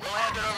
Landed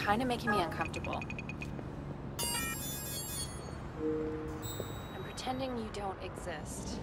kind of making me uncomfortable. I'm pretending you don't exist.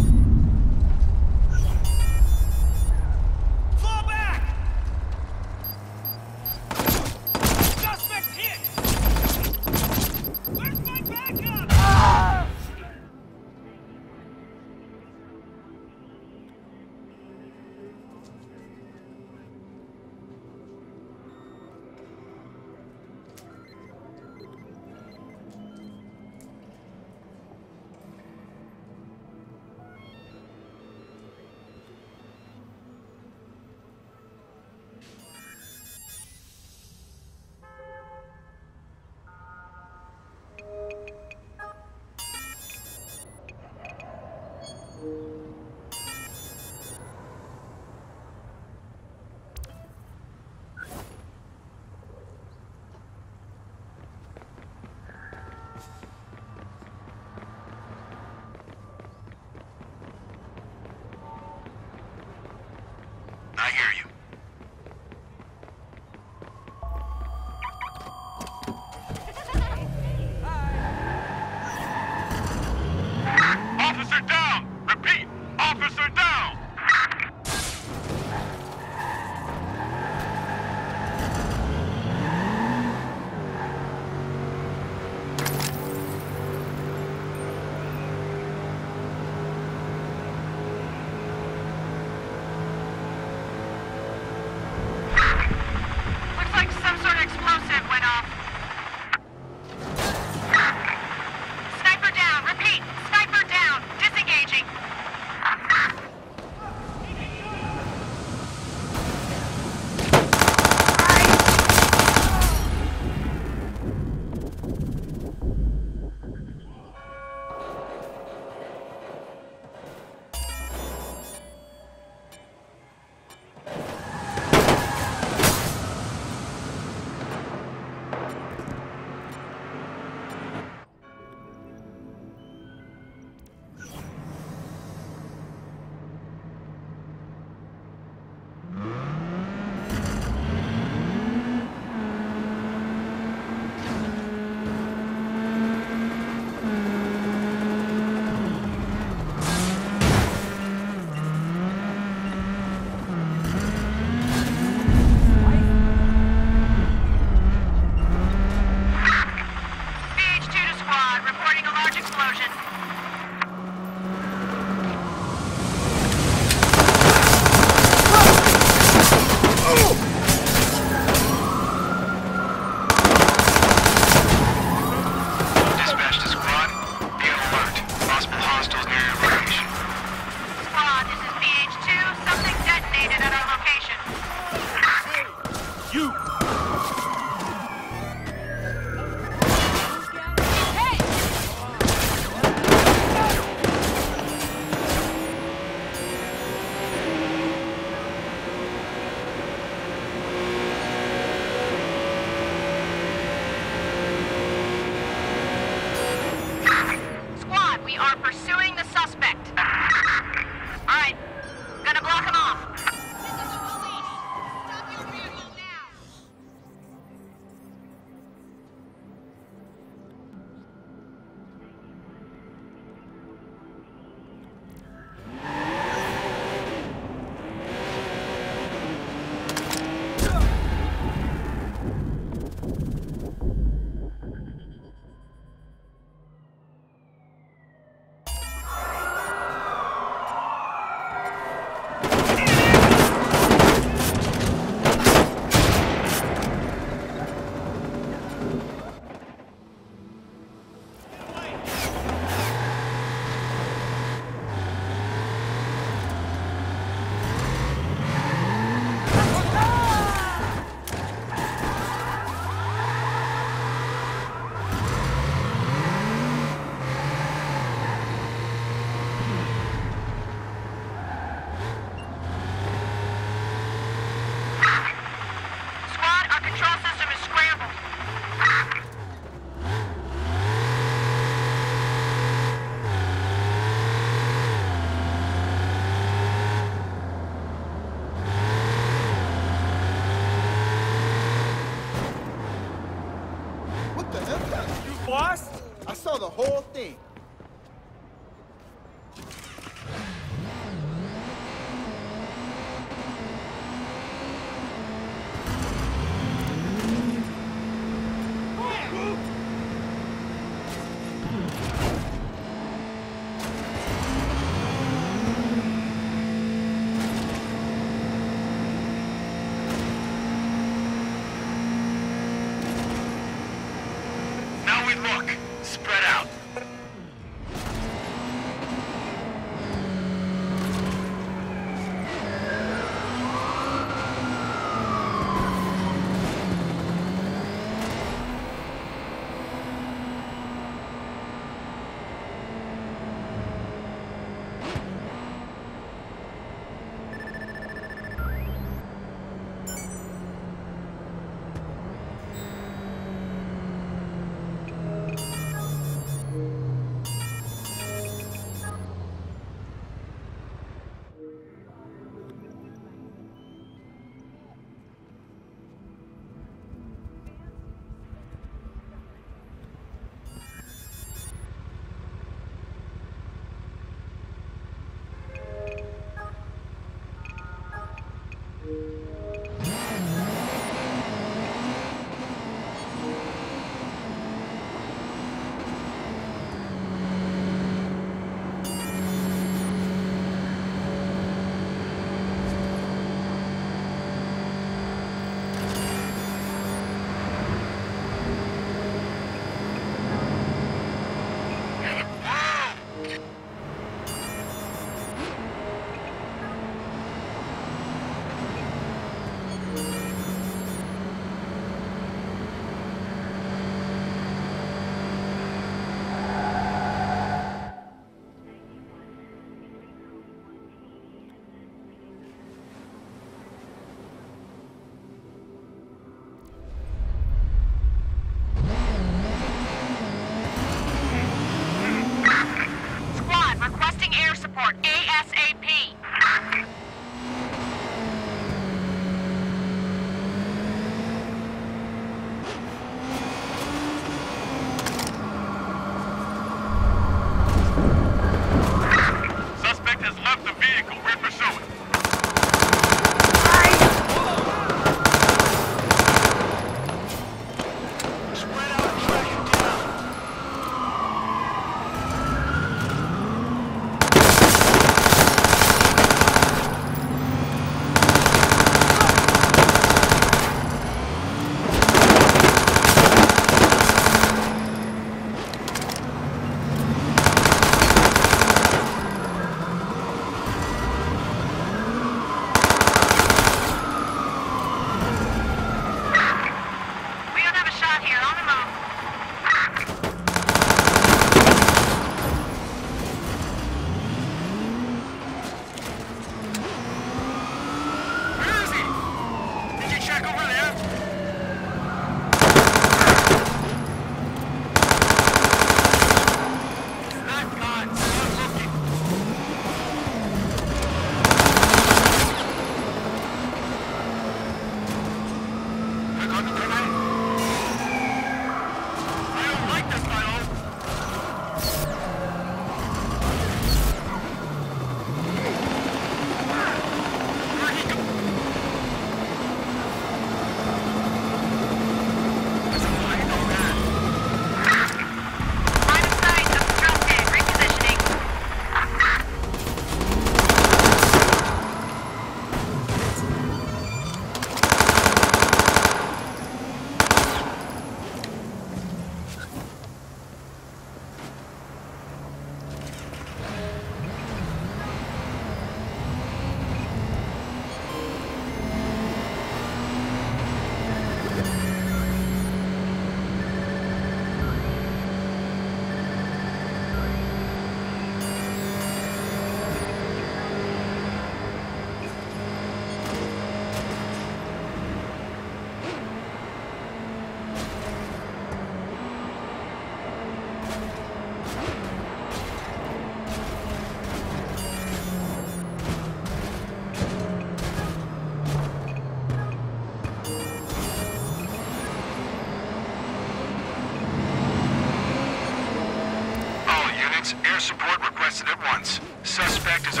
Suspect is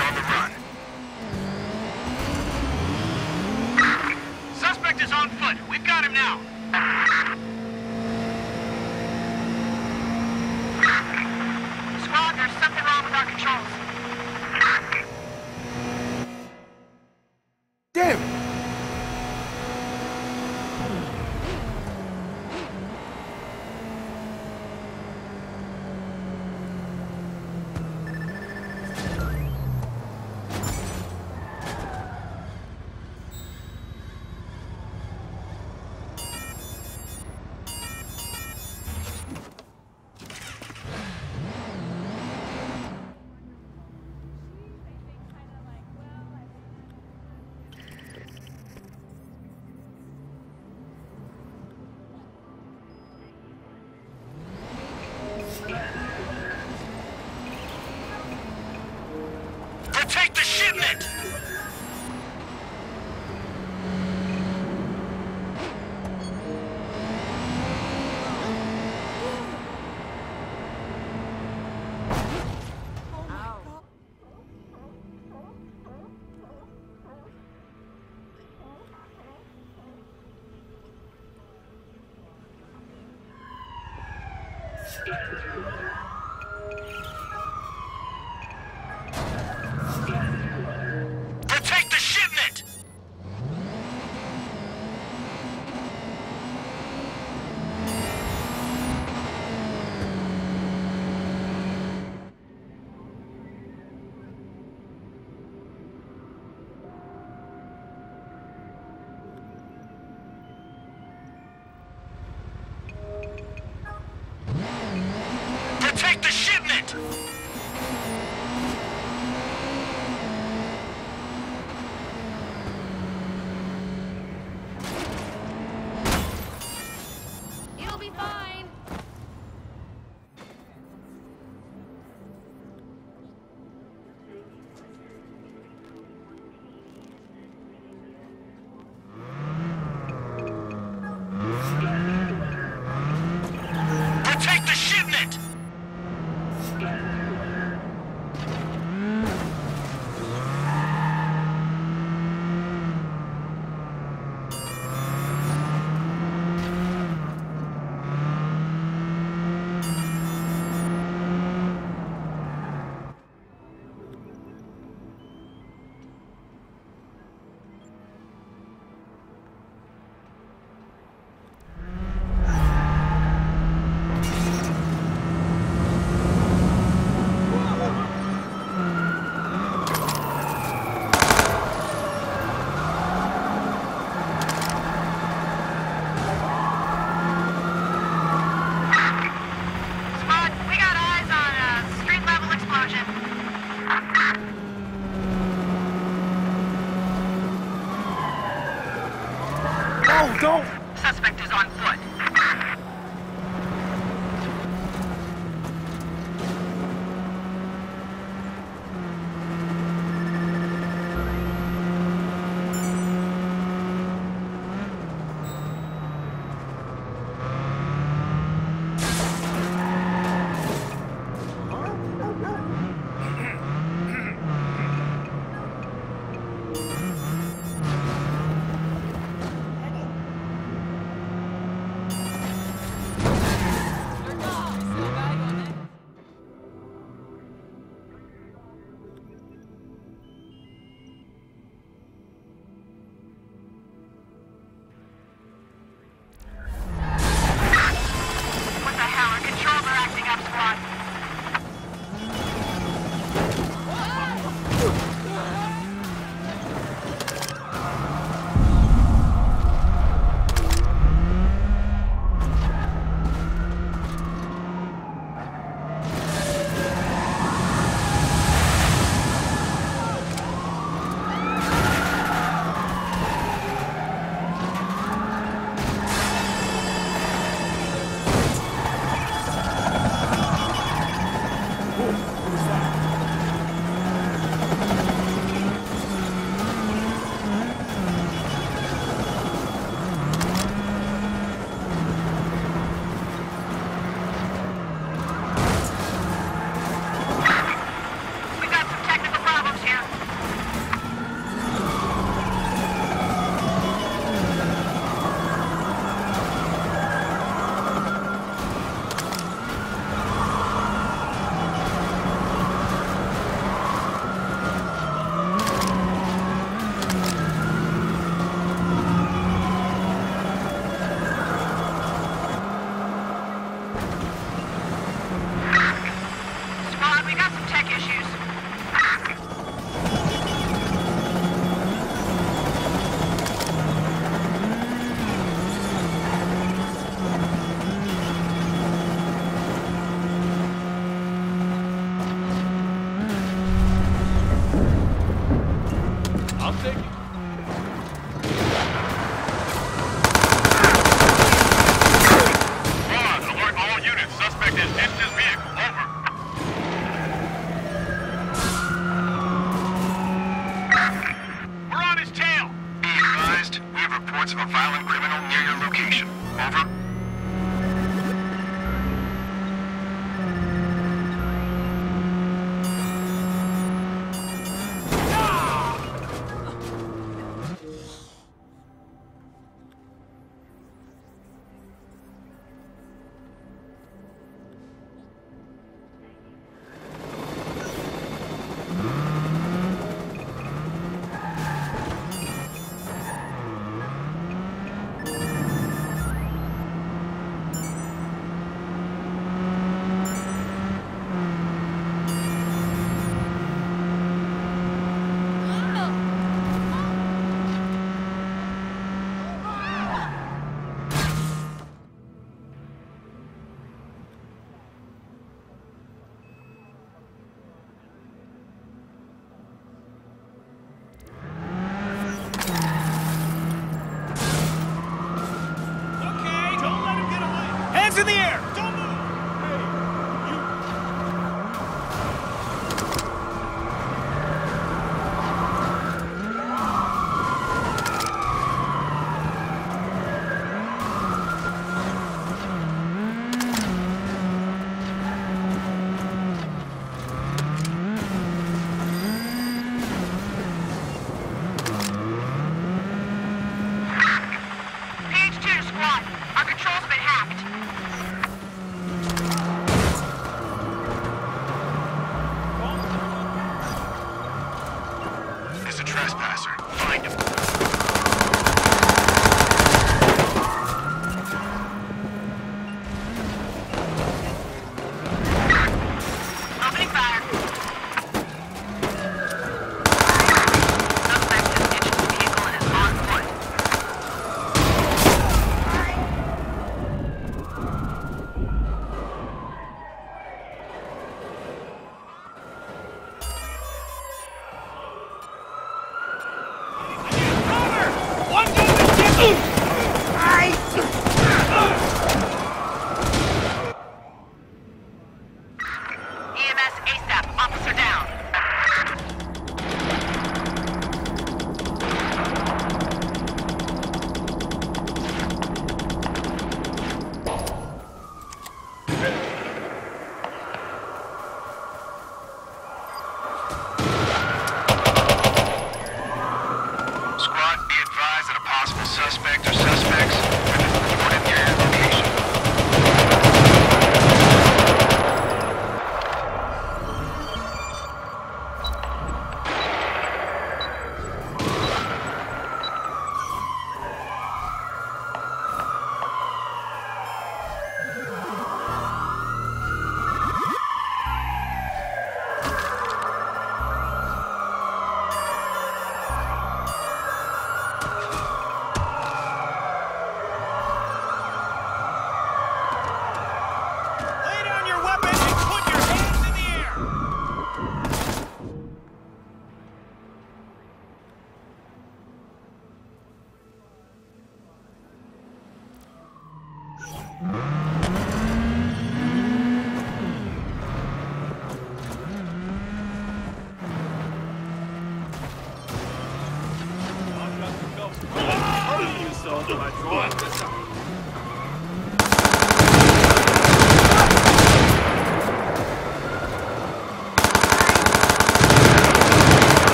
Protect the shipment!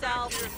Yourself.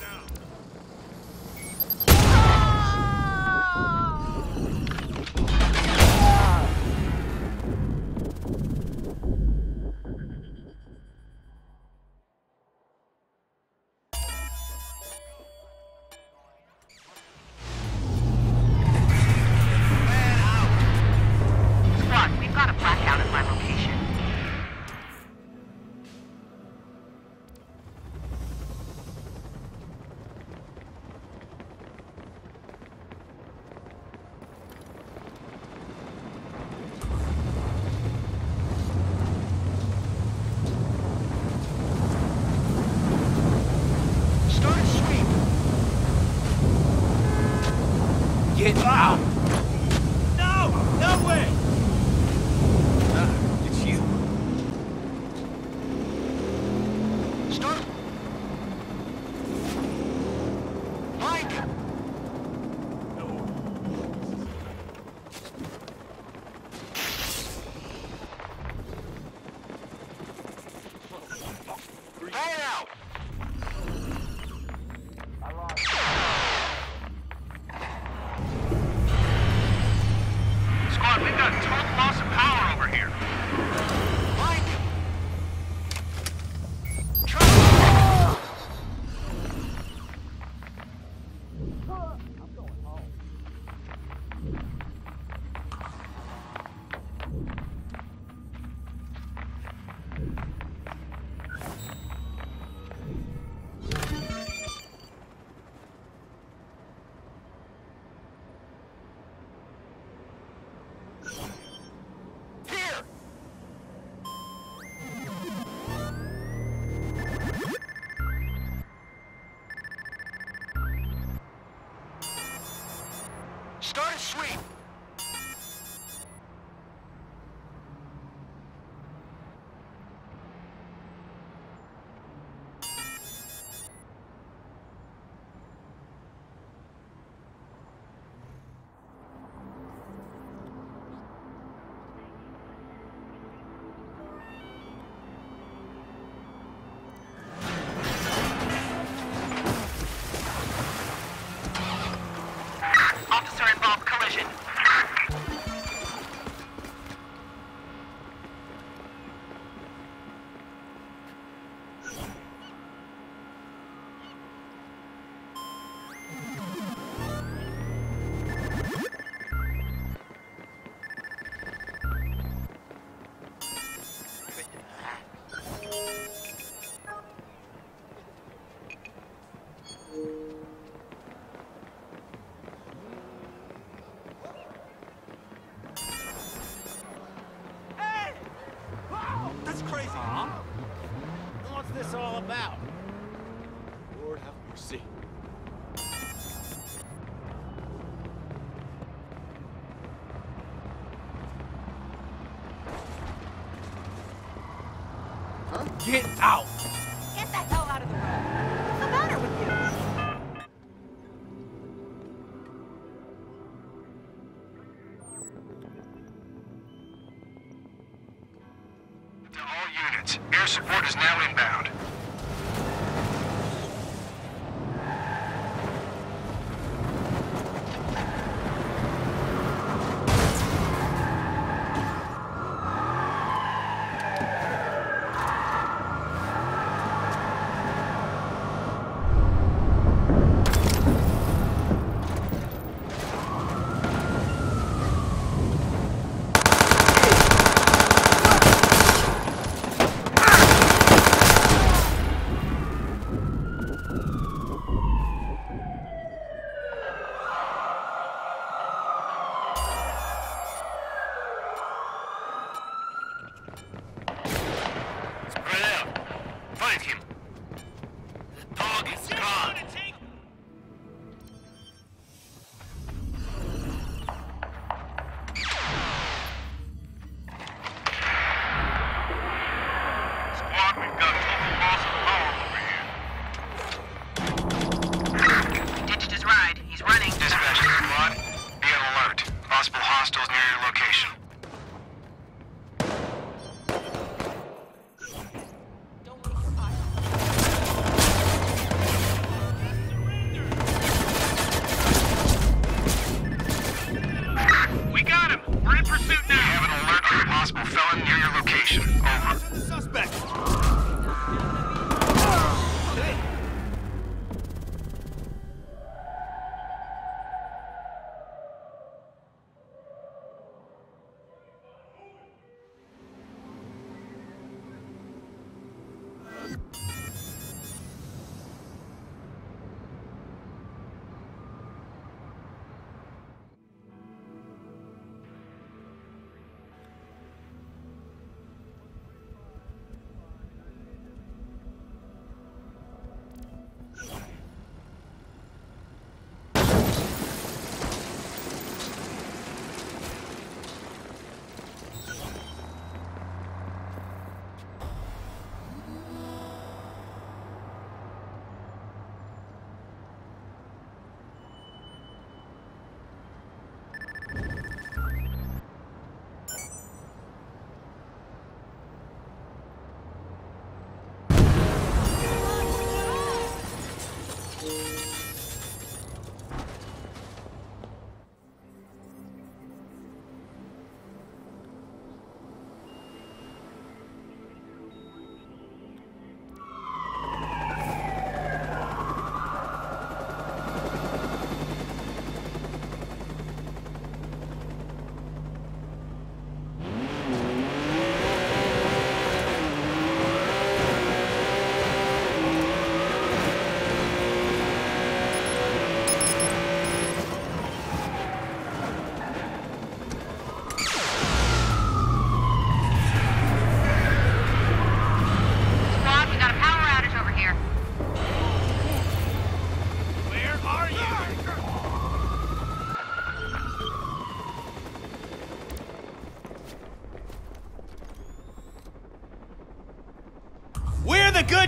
Get out!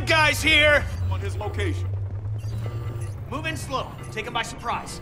guys here! On his location. Move in slow. Take him by surprise.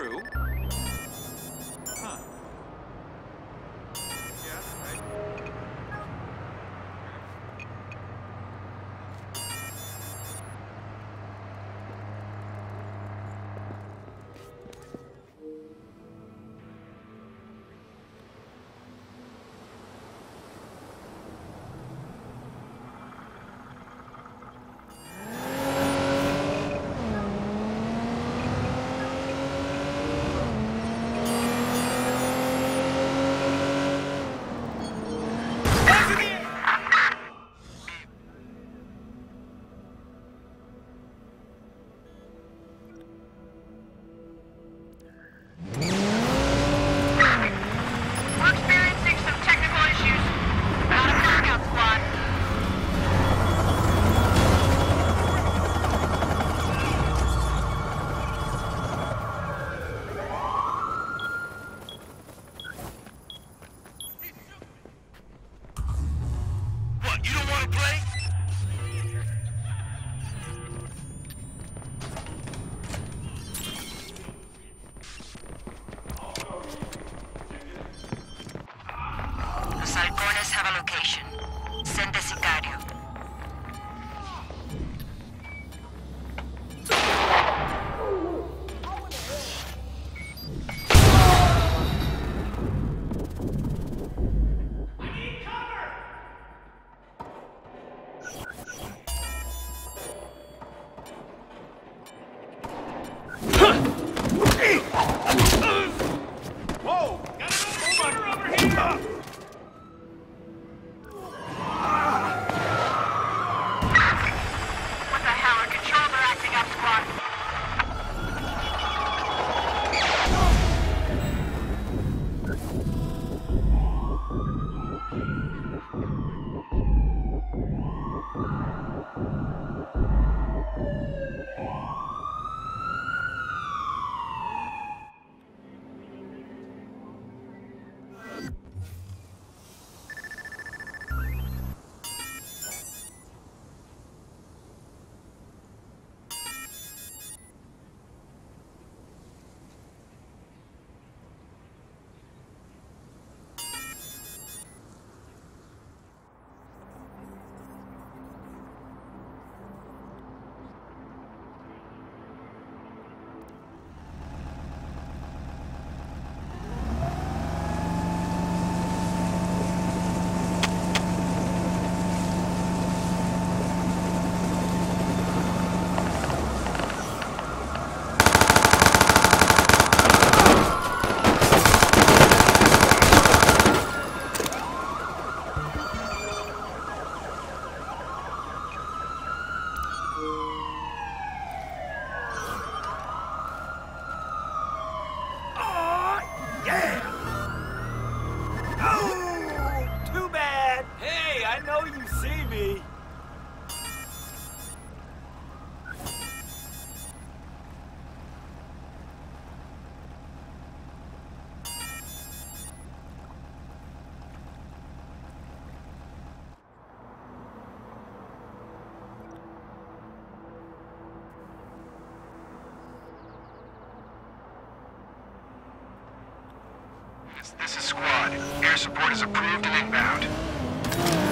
True. Support is approved and inbound.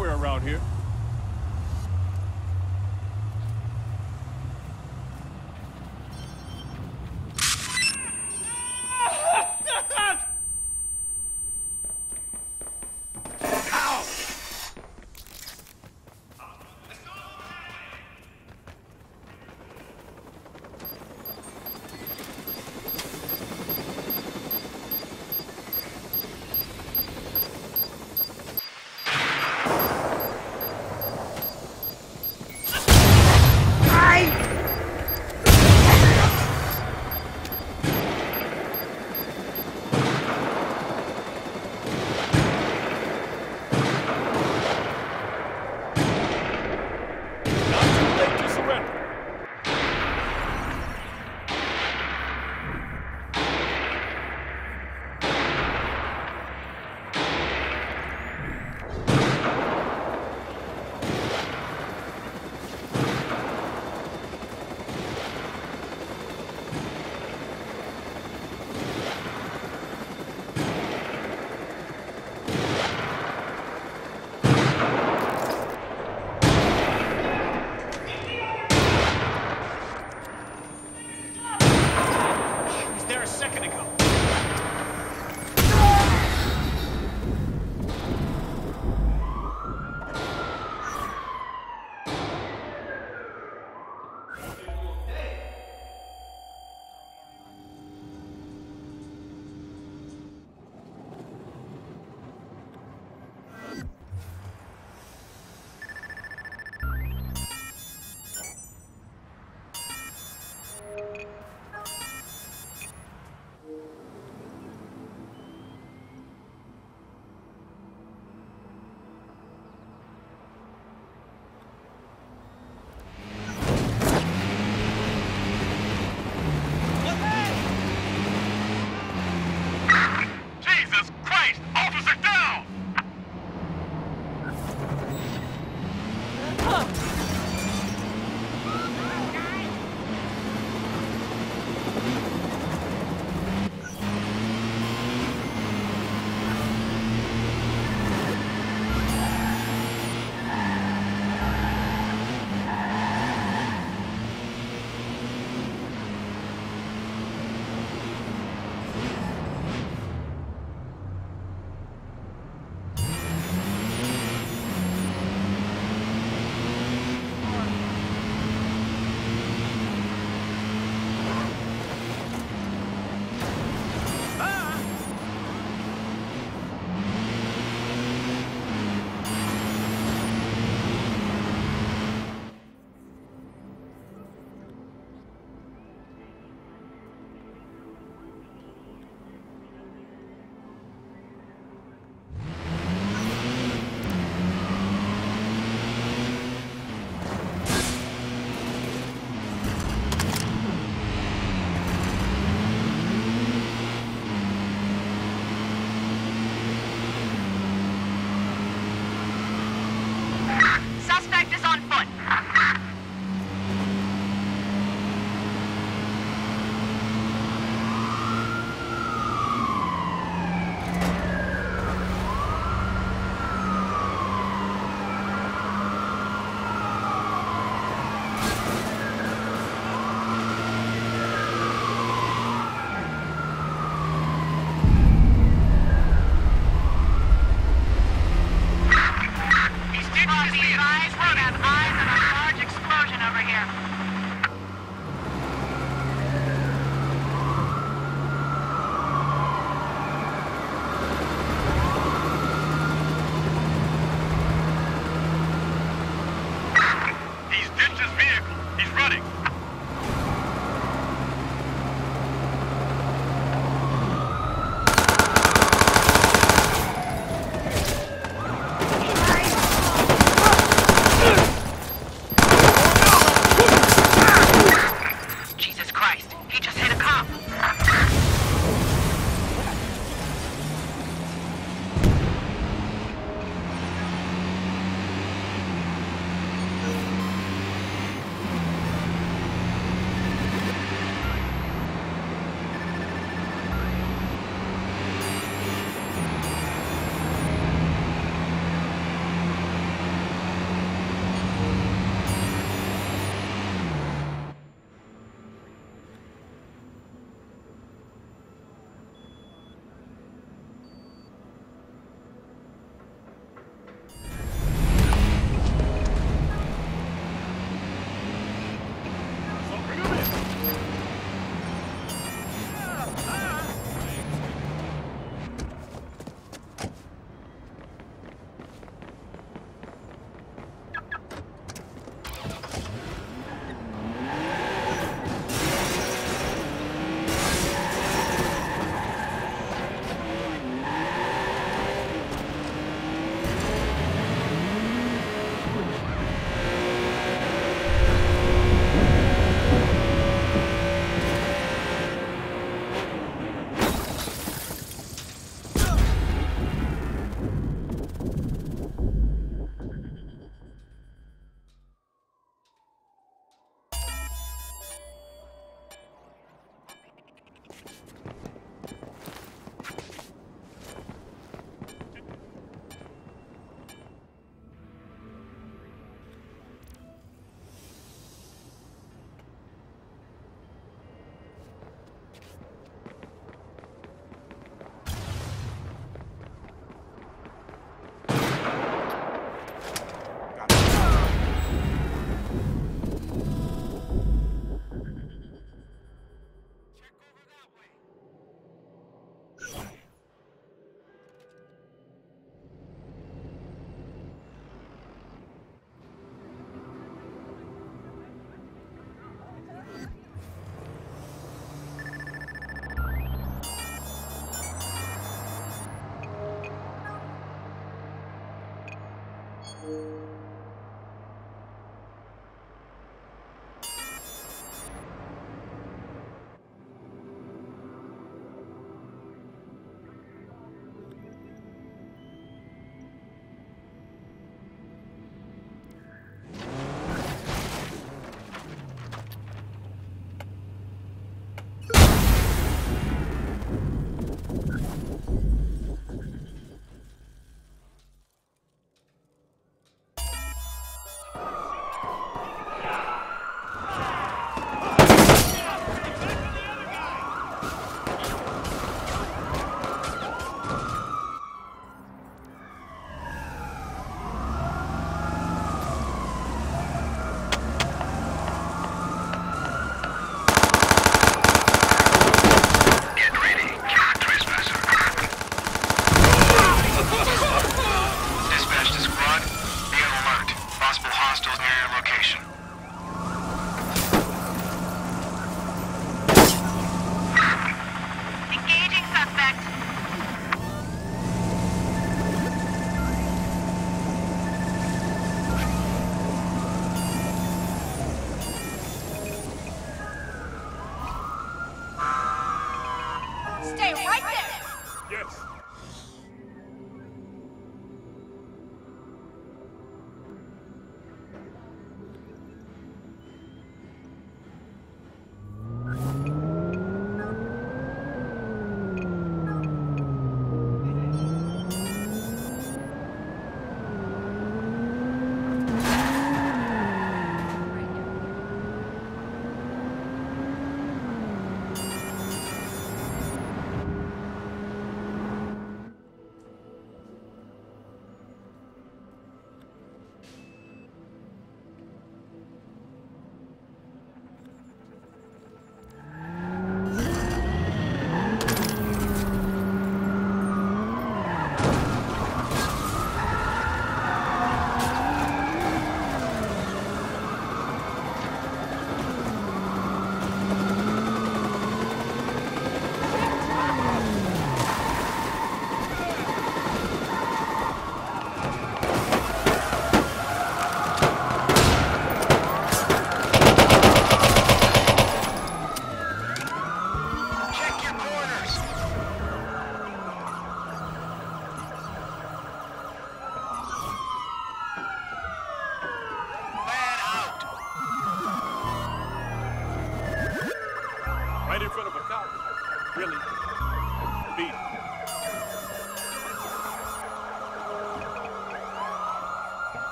Somewhere around here.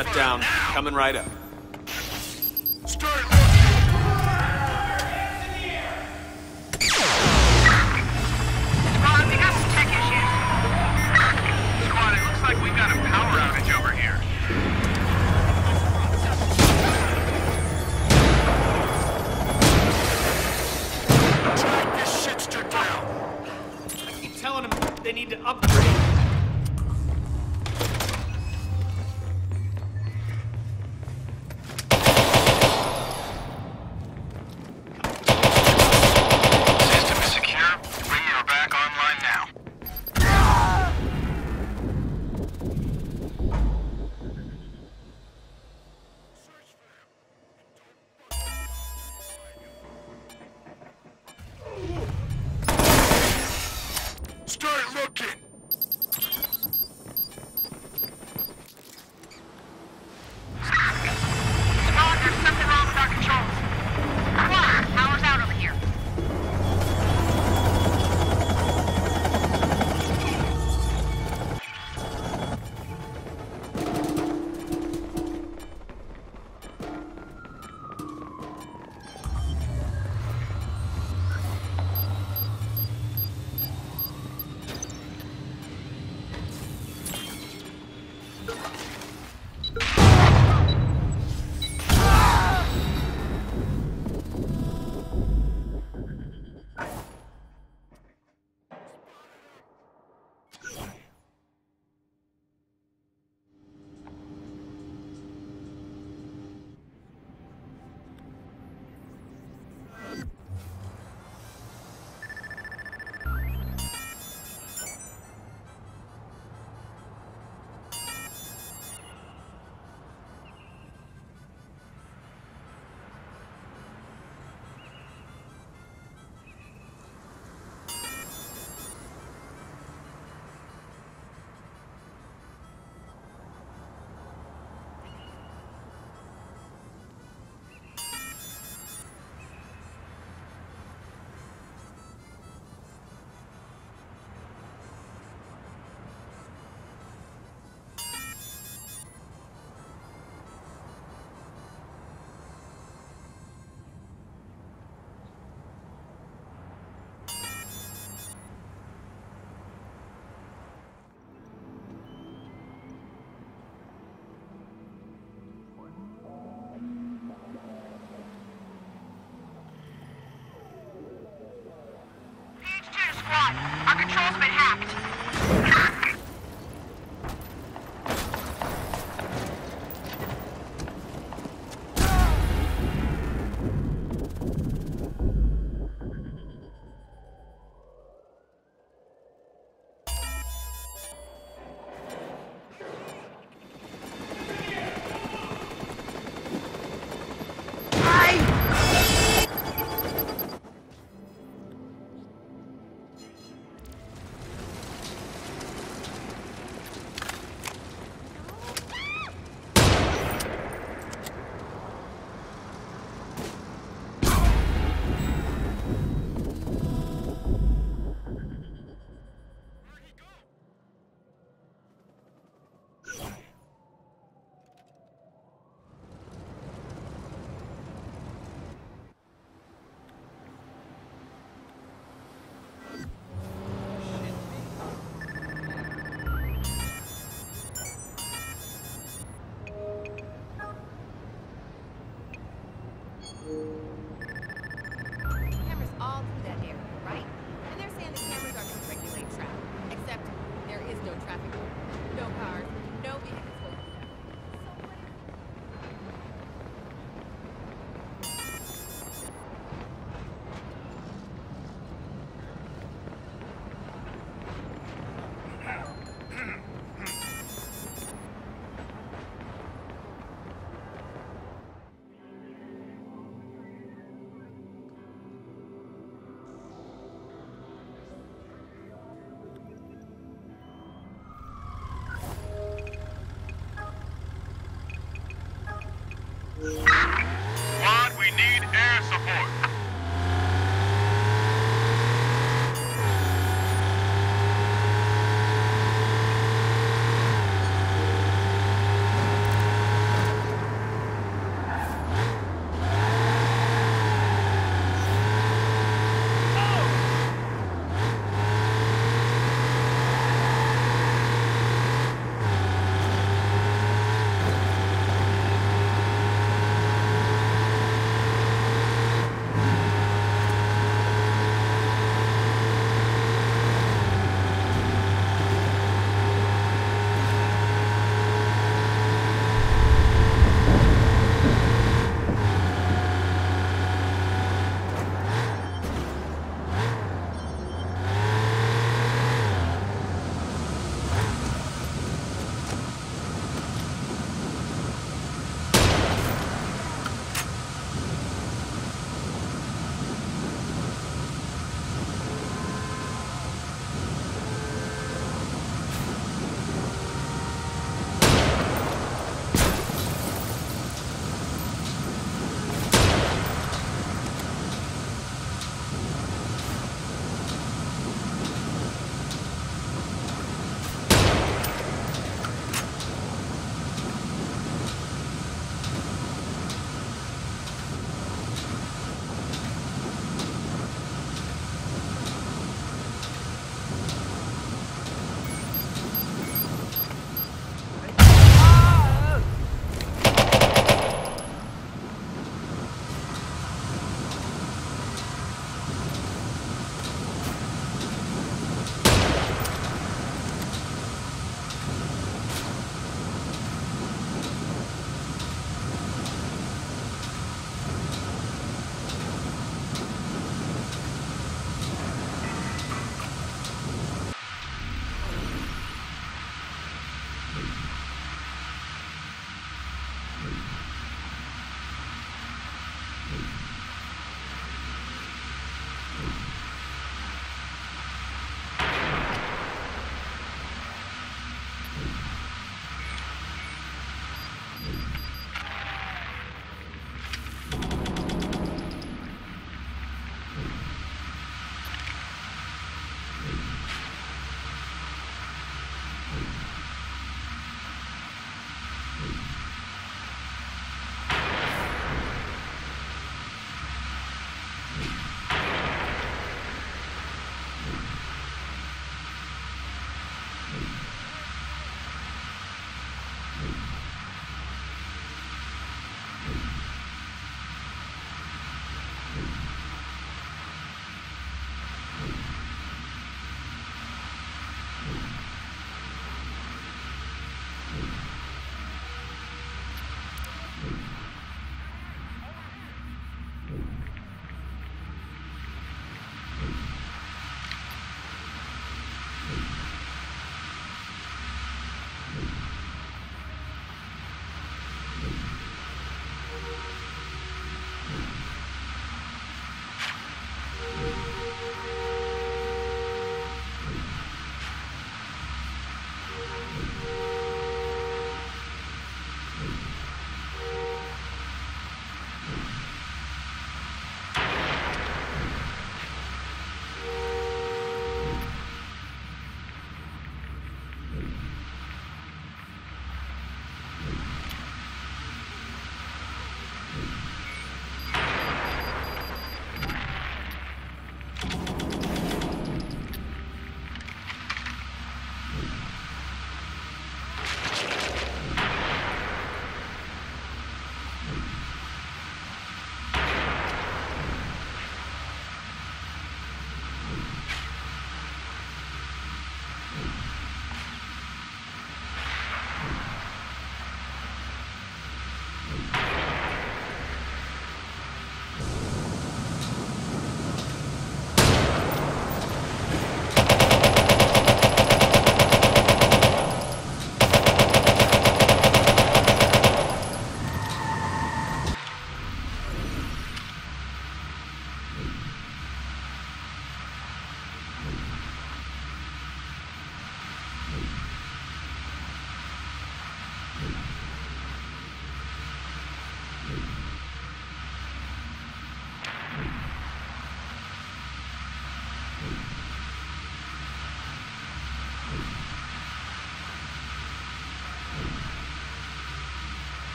Emergency shutdown coming right up. control's been hacked.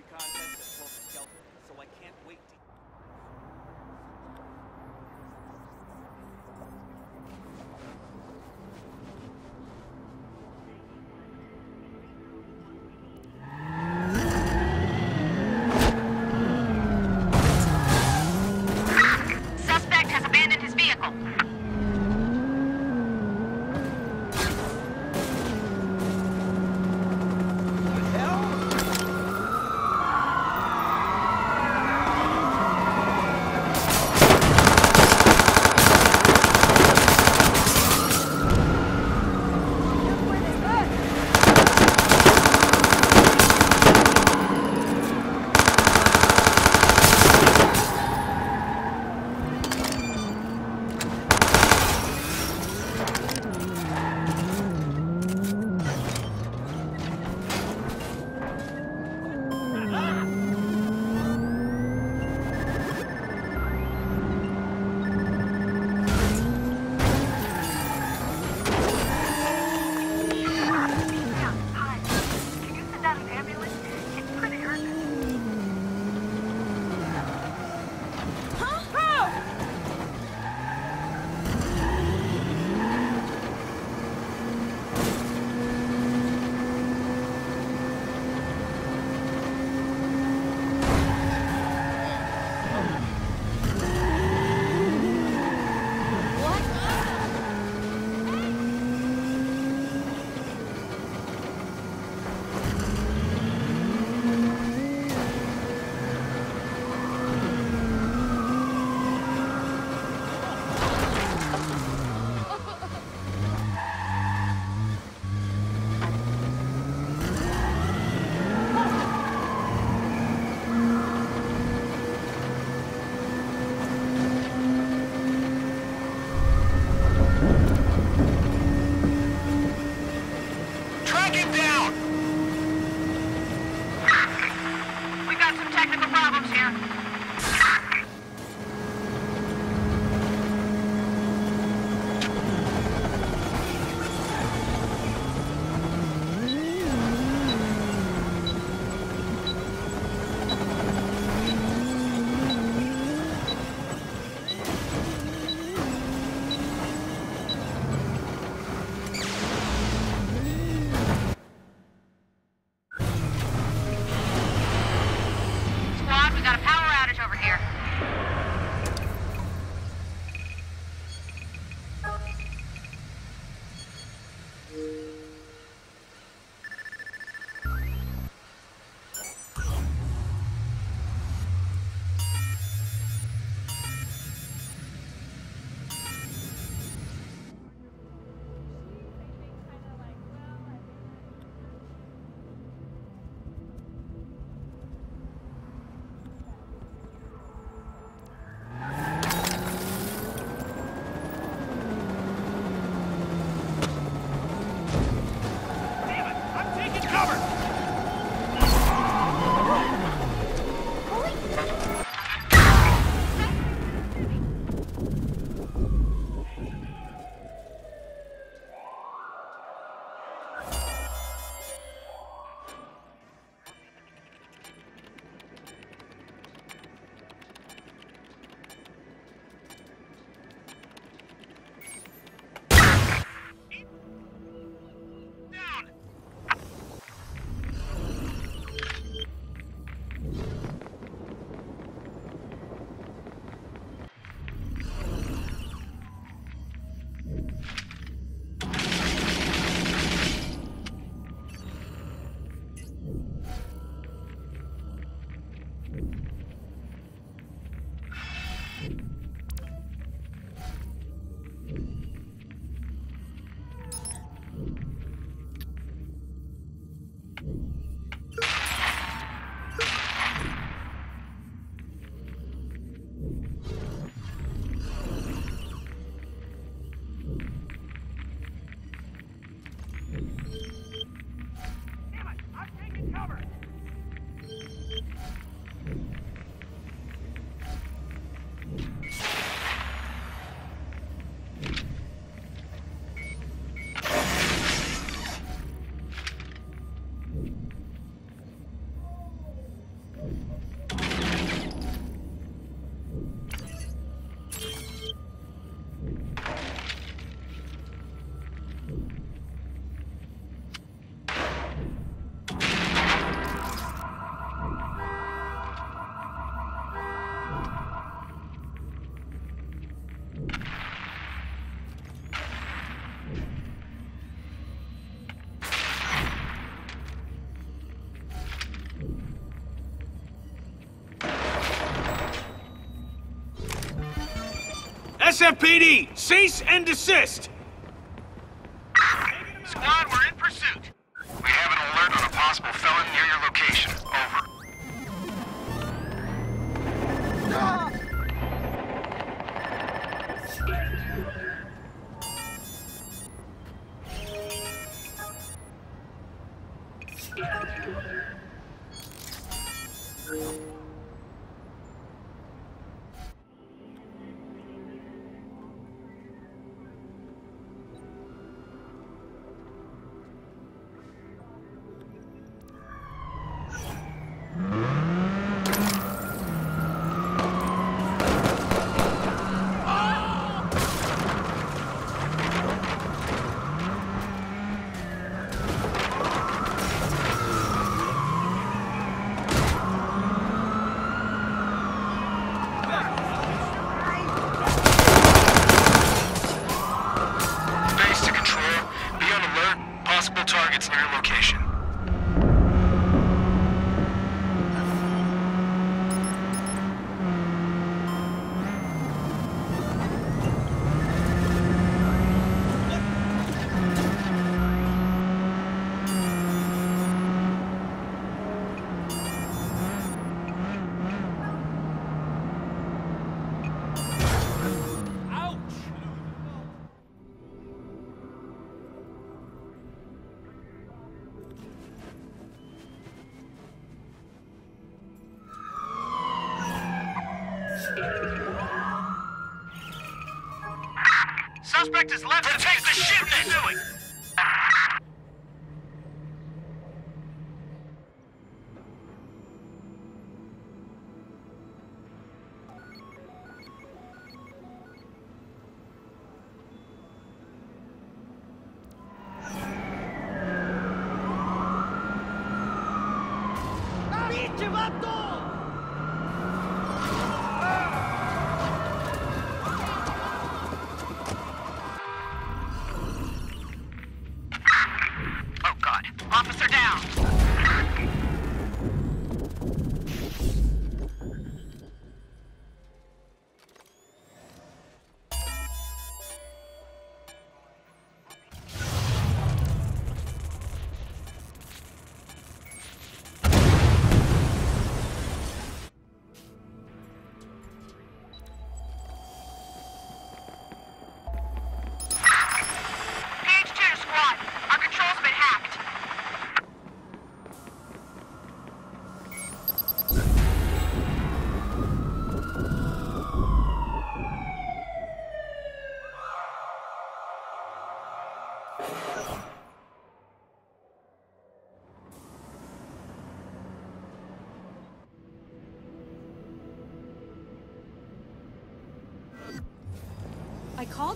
Poetry contest SFPD, cease and desist!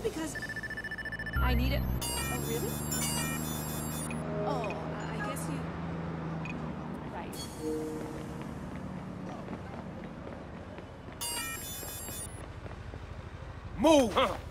because I need it. Oh, really? Oh, I guess you... Right. Move! Huh.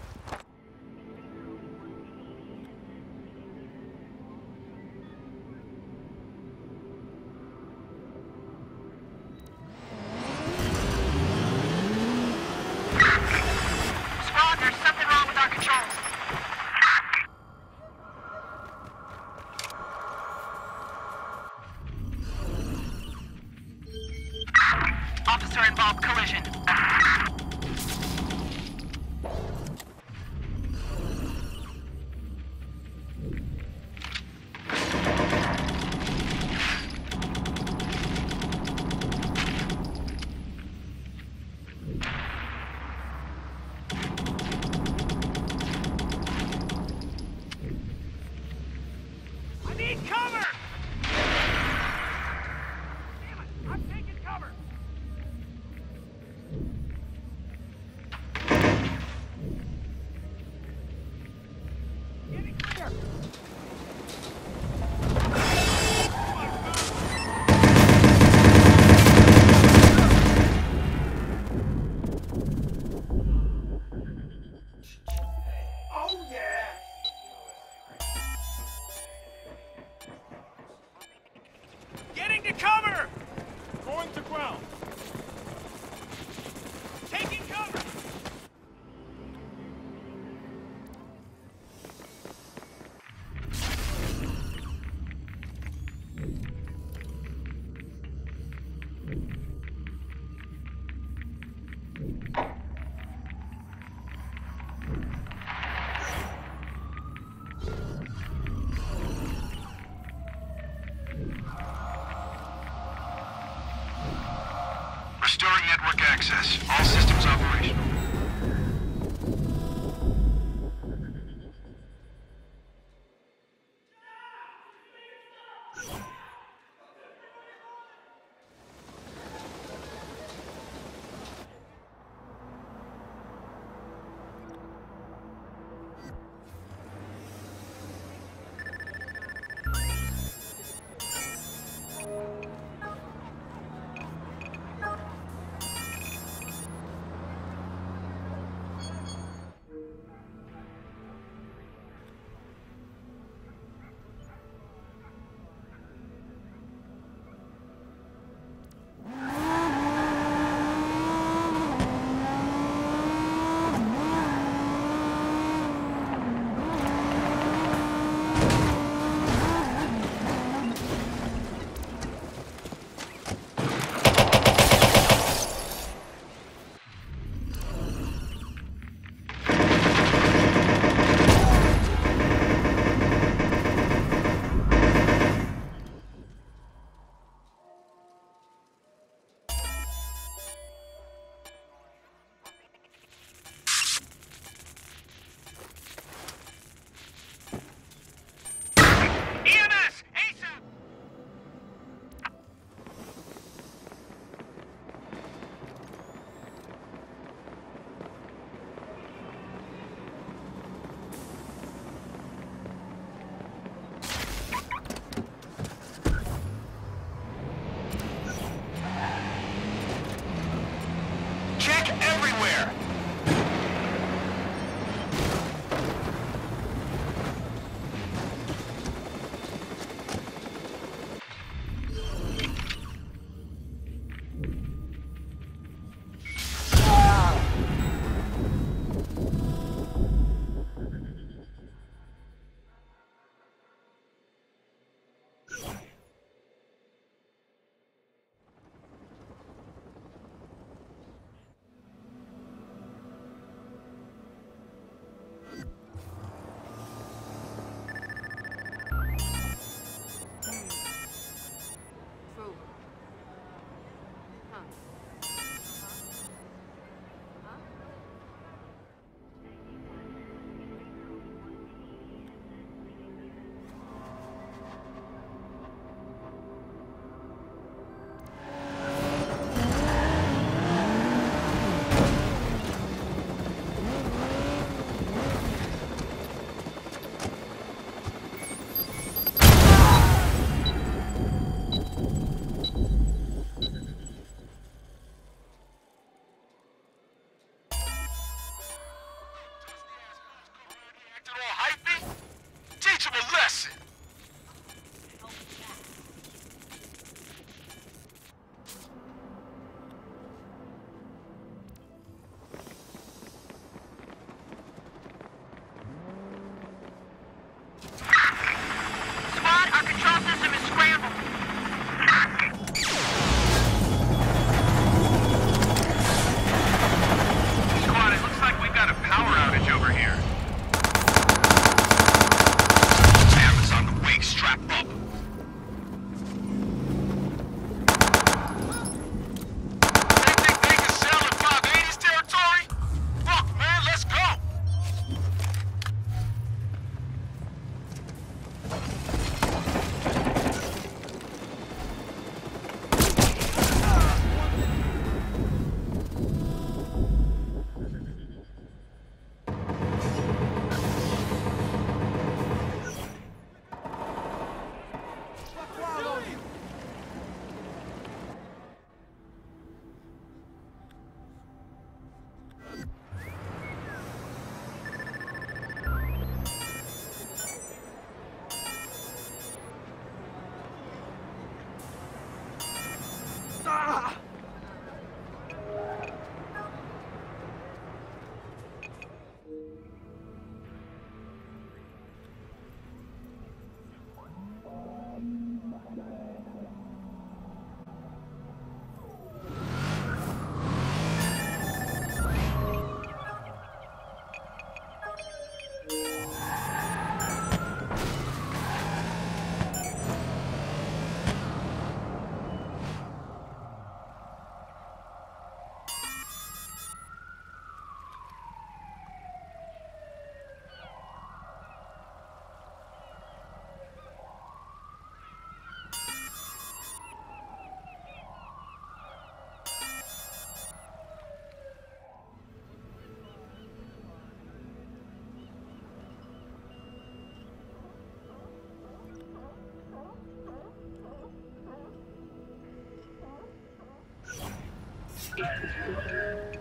Protect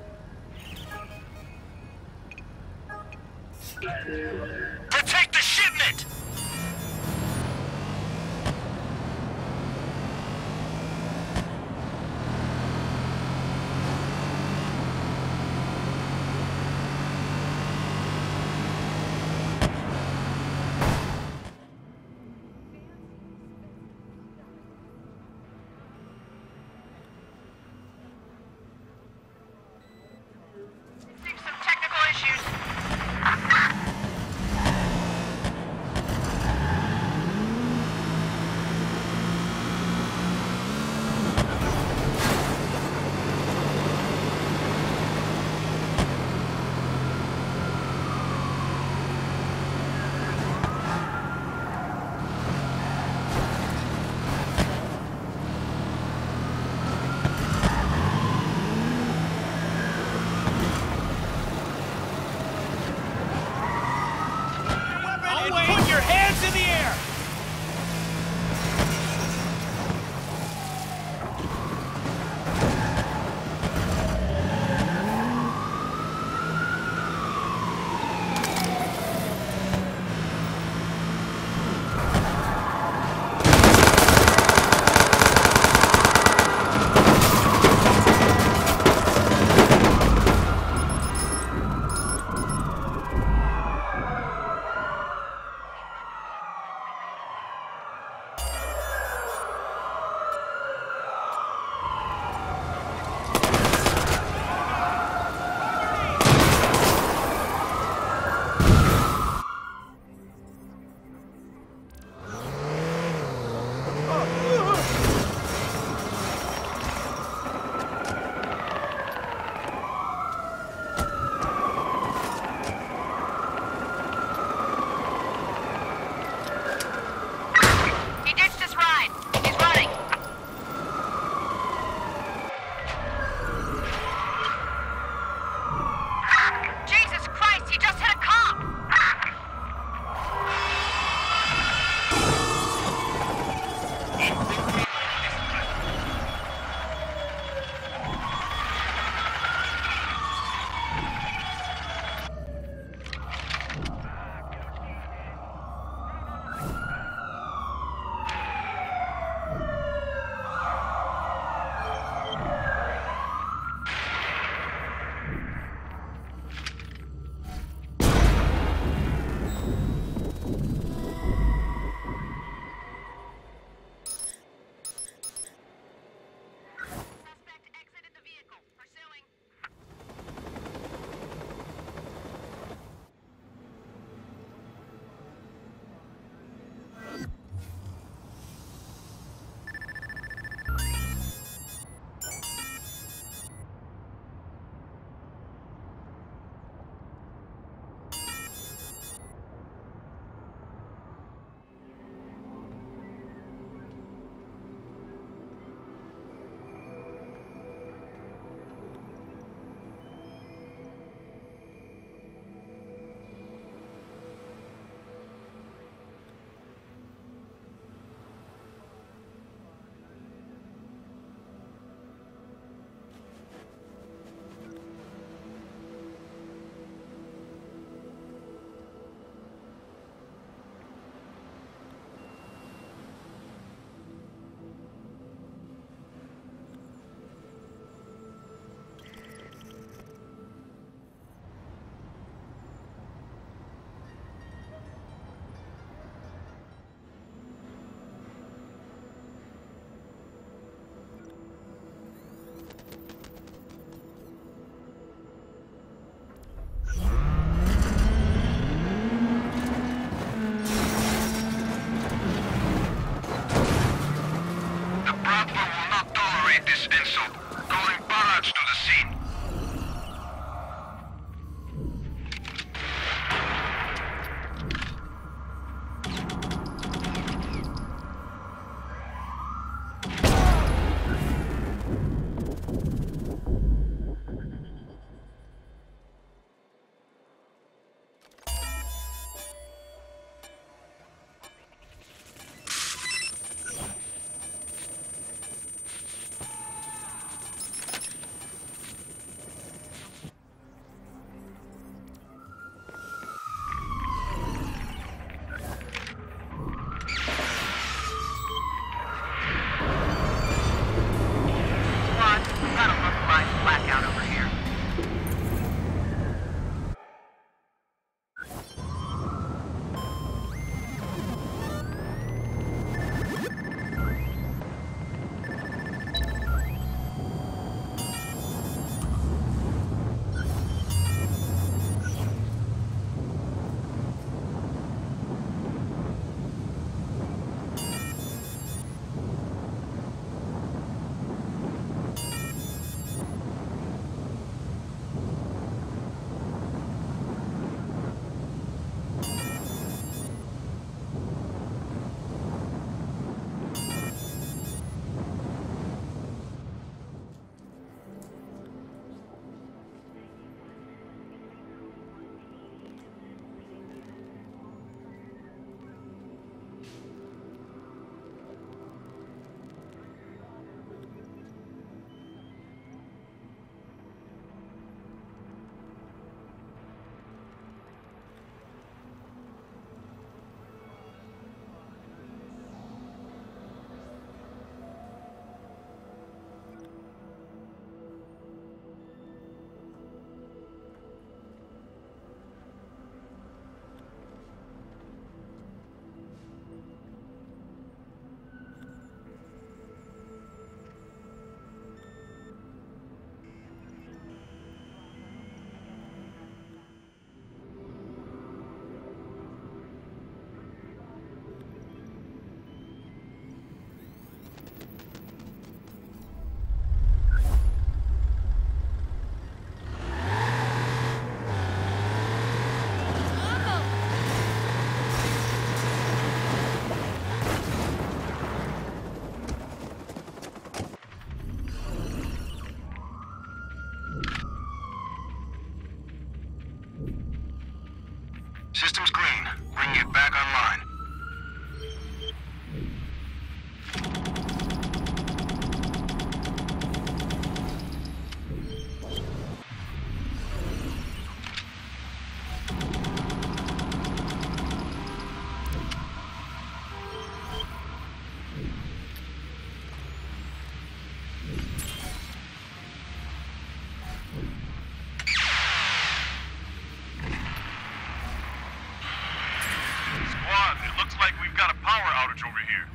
over here.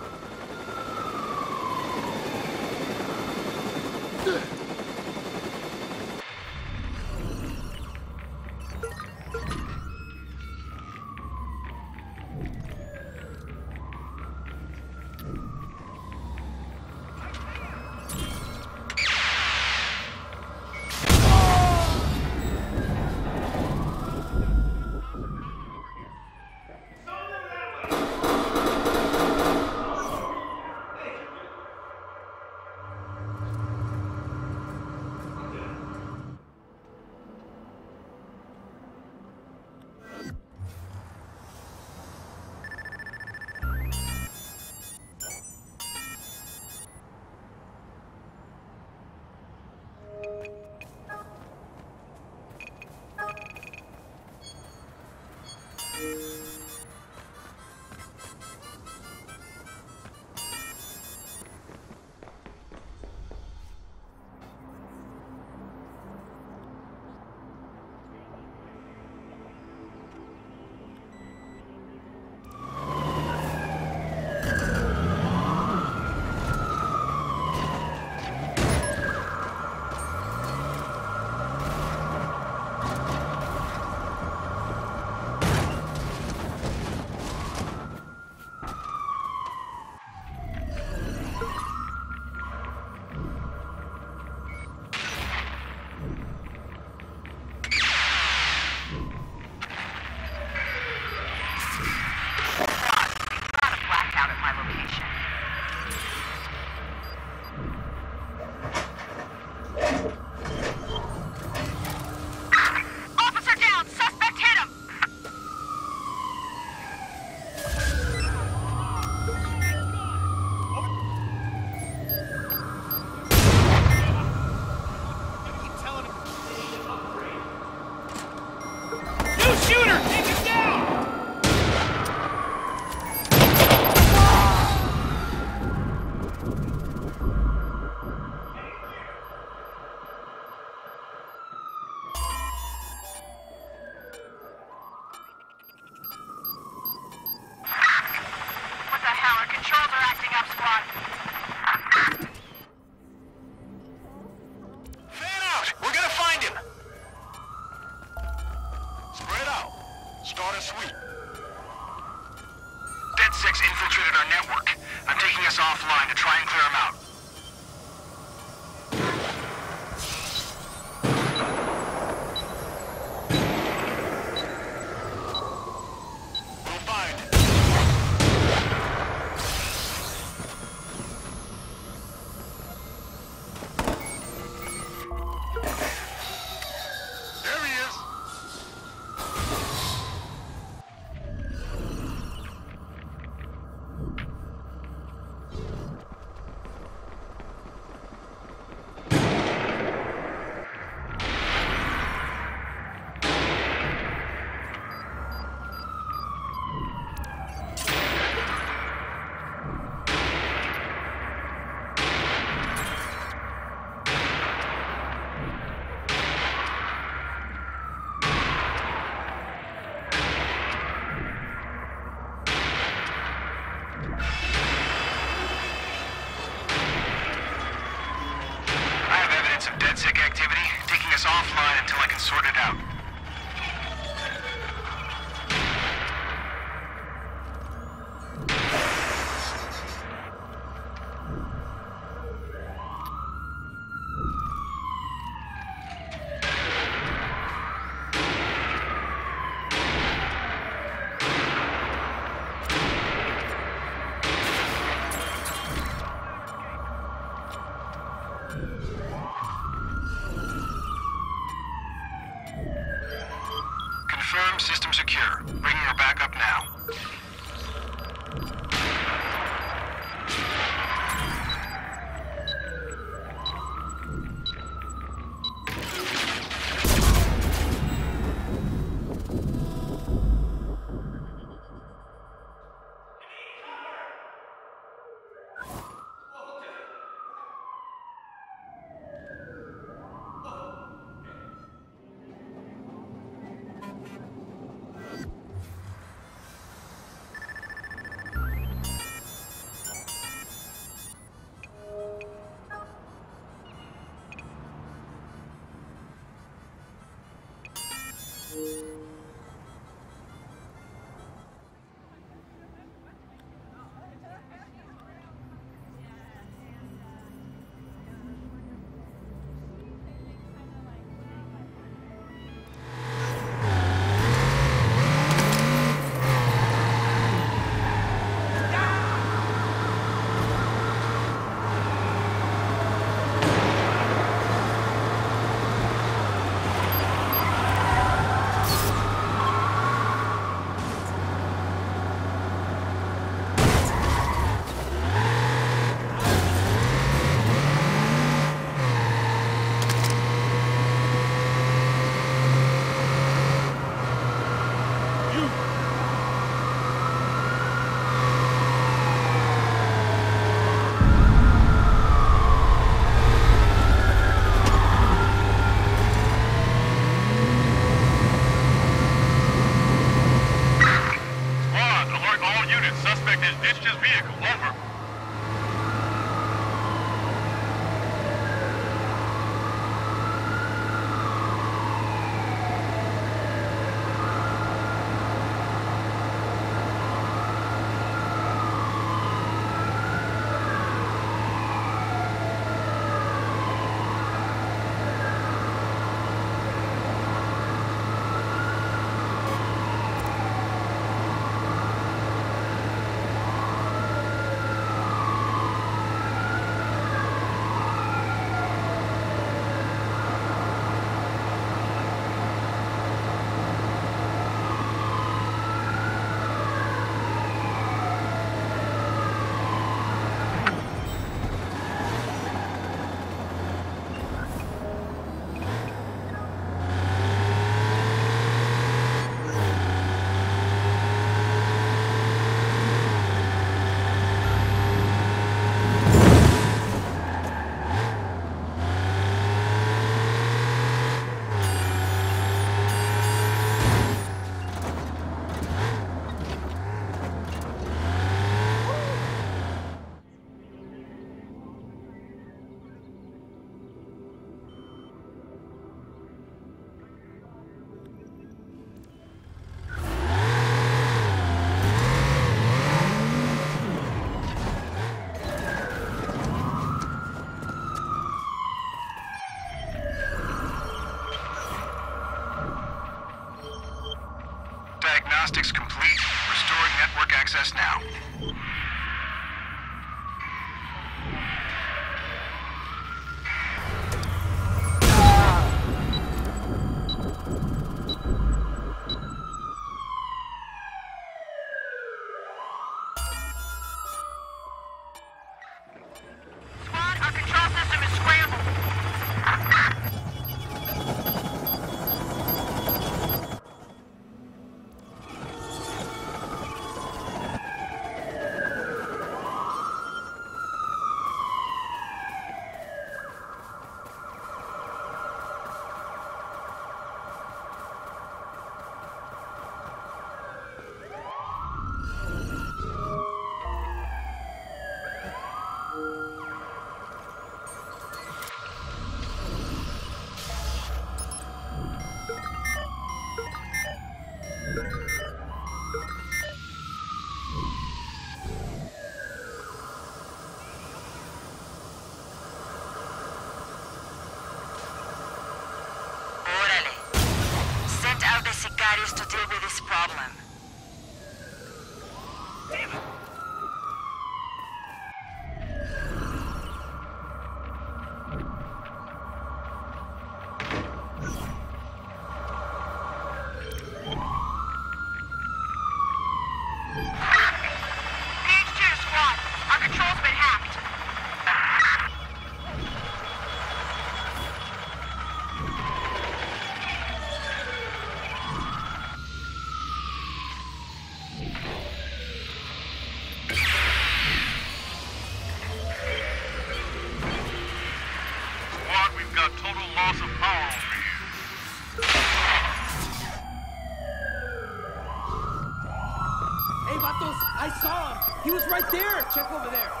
Right there. Check over there.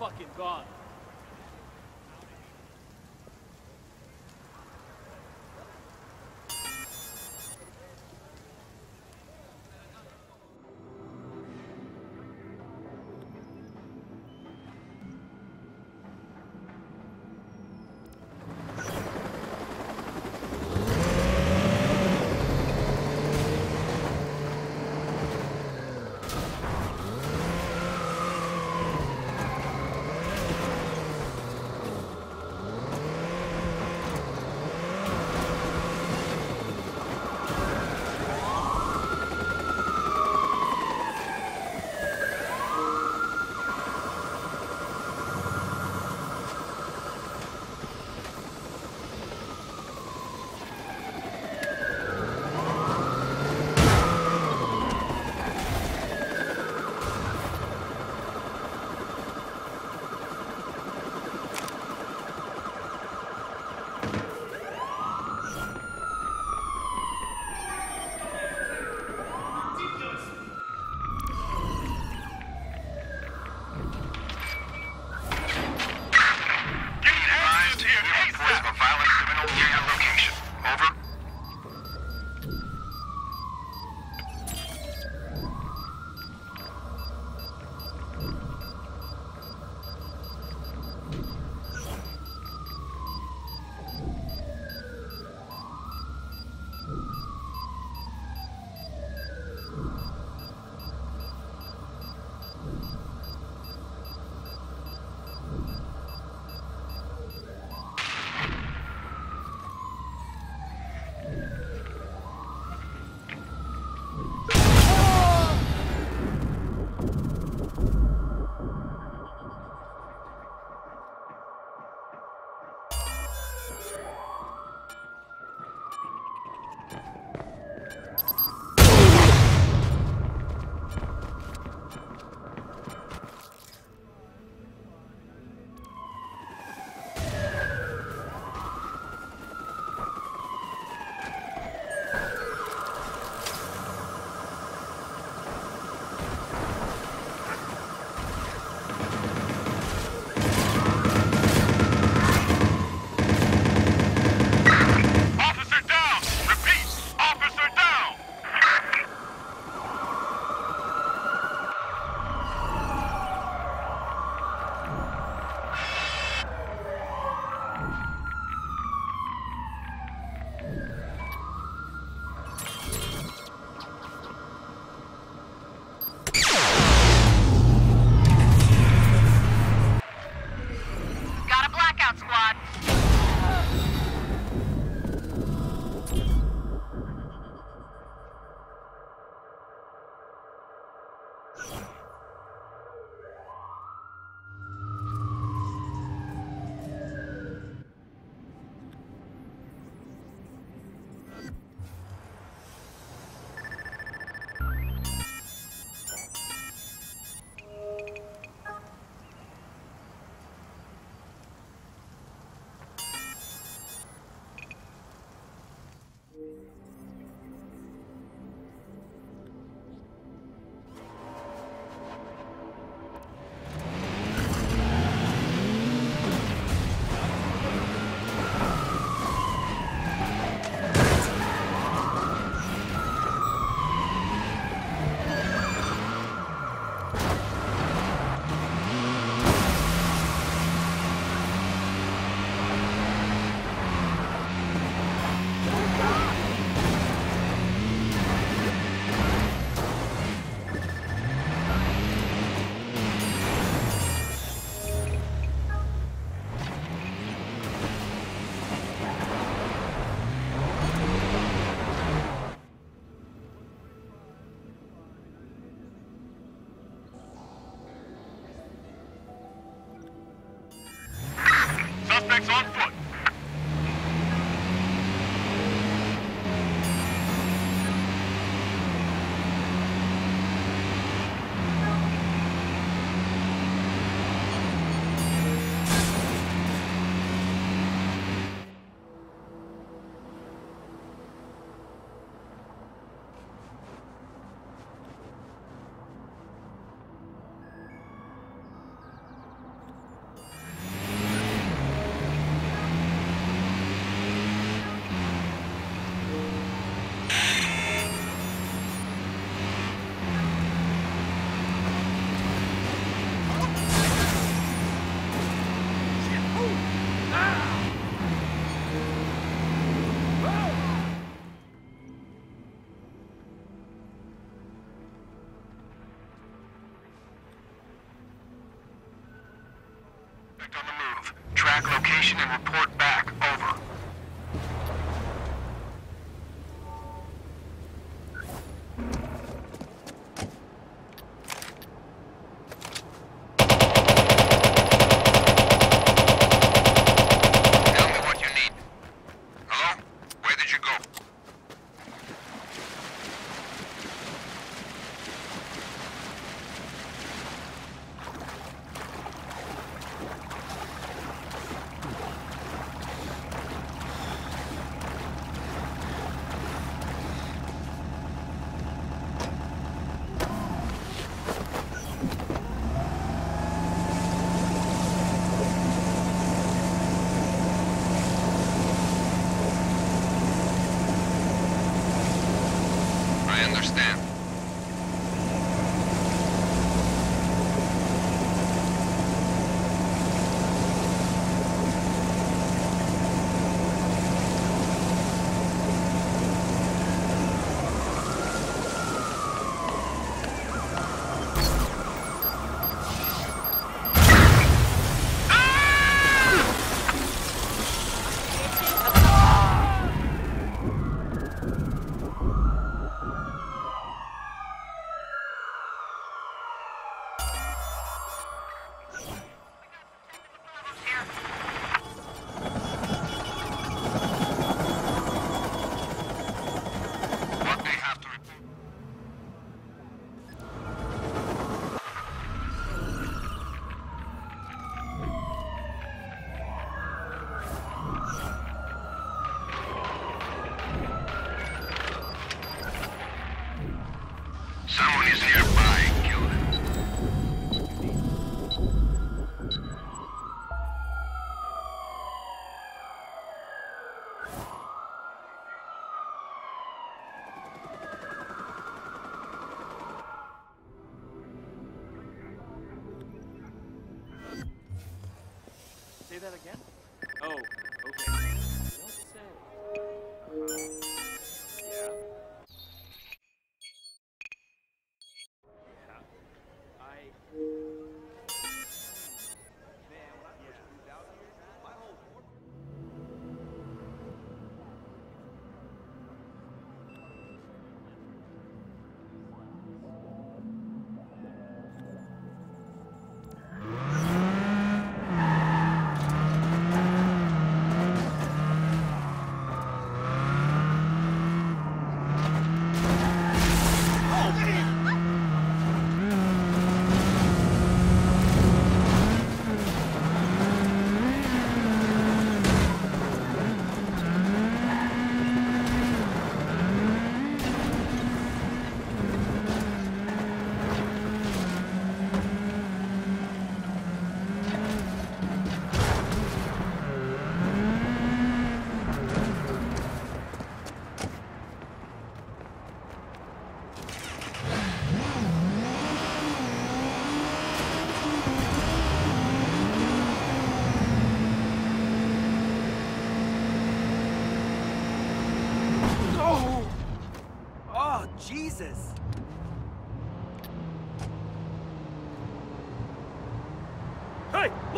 Fucking gone.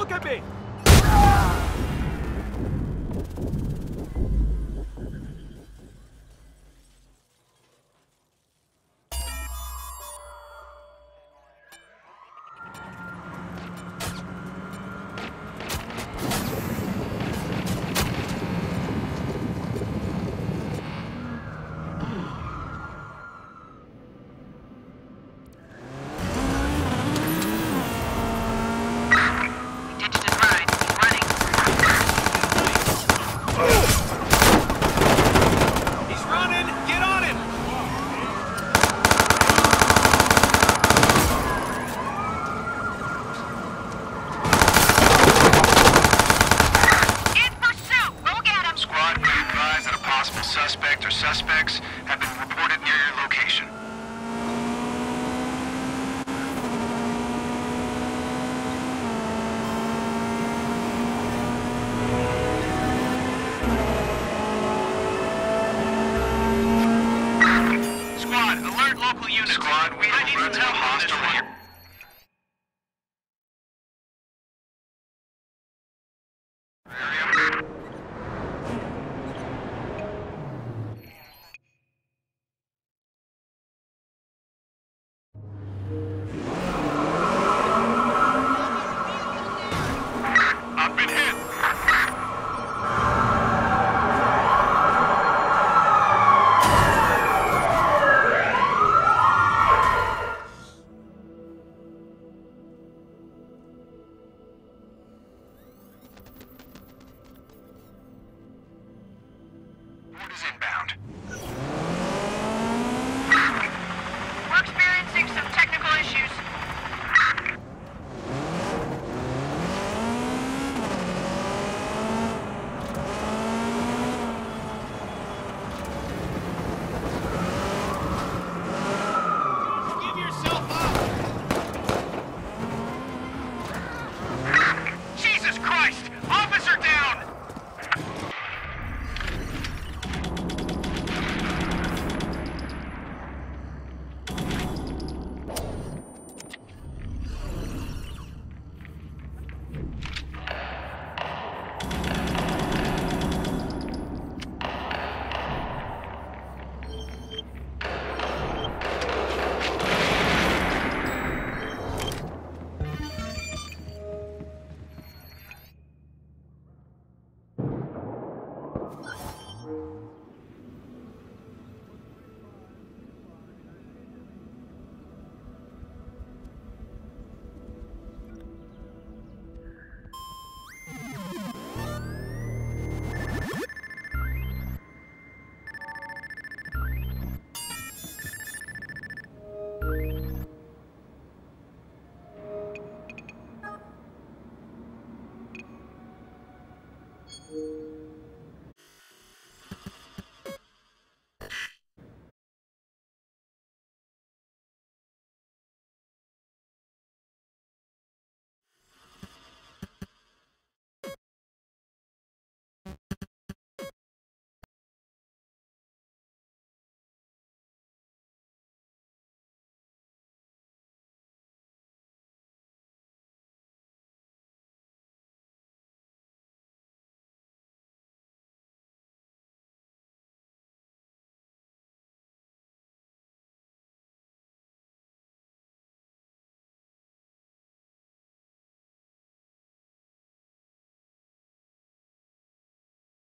Look at me!